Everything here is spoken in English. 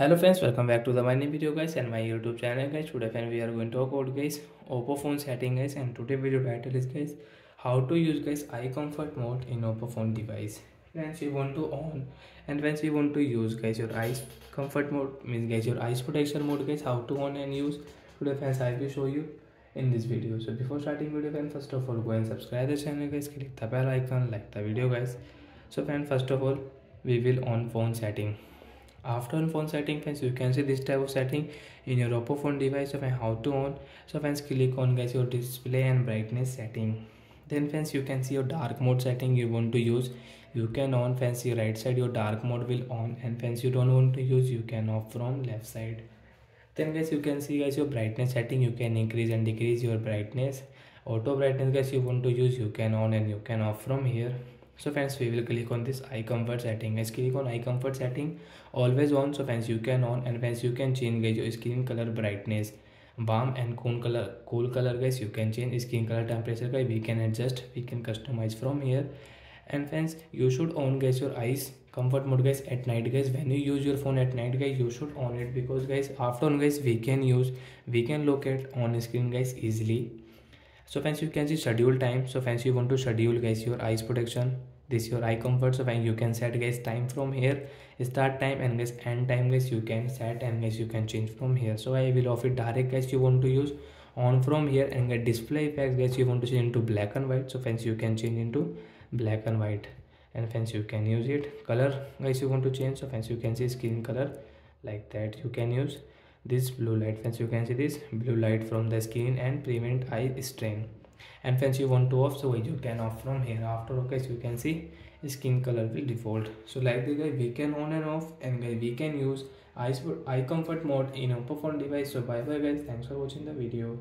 hello friends welcome back to the my new video guys and my youtube channel guys. Today friend we are going to talk about guys oppo phone setting guys and today video title is guys how to use guys eye comfort mode in oppo phone device. Friends you want to on and once you want to use guys your eyes comfort mode means guys your eyes protection mode guys how to on and use. Today friends i will show you in this video. So before starting video friend first of all go and subscribe the channel guys. Click the bell icon like the video guys. So friend first of all we will on phone setting after on phone setting friends you can see this type of setting in your oppo phone device so how to on. So friends click on guys your display and brightness setting. Then friends you can see your dark mode setting you want to use. You can on friends right side your dark mode will on. And friends you don't want to use you can off from left side. Then guys you can see guys your brightness setting. You can increase and decrease your brightness. Auto brightness guys you want to use you can on and you can off from here so friends we will click on this eye comfort setting. Let's click on eye comfort setting. Always on. So friends you can on. And friends you can change guys your screen color brightness. Warm and cool color cool color guys you can change skin color temperature guys. We can adjust we can customize from here. And friends you should on guys your eyes comfort mode guys at night guys. When you use your phone at night guys you should on it because guys after on guys we can use we can locate on screen guys easily so friends you can see schedule time. So friends you want to schedule guys your eyes protection this your eye comfort. So when you can set guys time from here. Start time and guys end time guys you can set and guys you can change from here. So i will offer direct guys you want to use on from here and get display effects guys you want to change into black and white. So friends you can change into black and white. And friends you can use it. Color guys you want to change. So friends you can see skin color like that you can use this blue light. Friends you can see this blue light from the screen and prevent eye strain. And once you want to off so you can off from here. After okay so you can see skin color will default. So like the guy we can on and off and guys we can use eye, eye comfort mode in oppo phone device. So bye bye guys. Thanks for watching the video